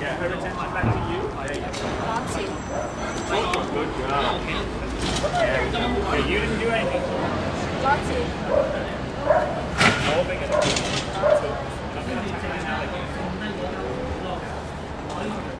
Yeah, her attention back to you. Oh, there you go. Boxy. Good job. Yeah, you didn't do anything. Boxy. Whole big